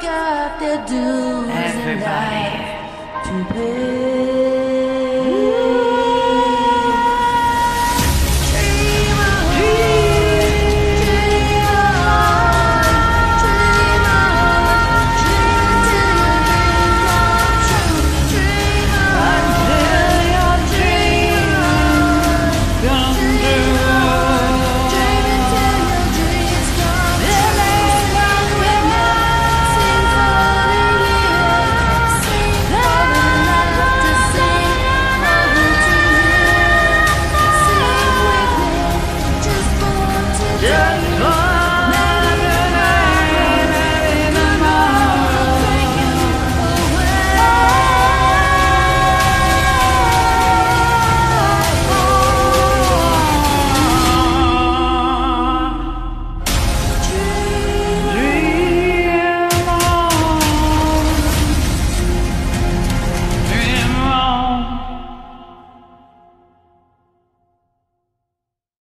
got their dues in life to pay.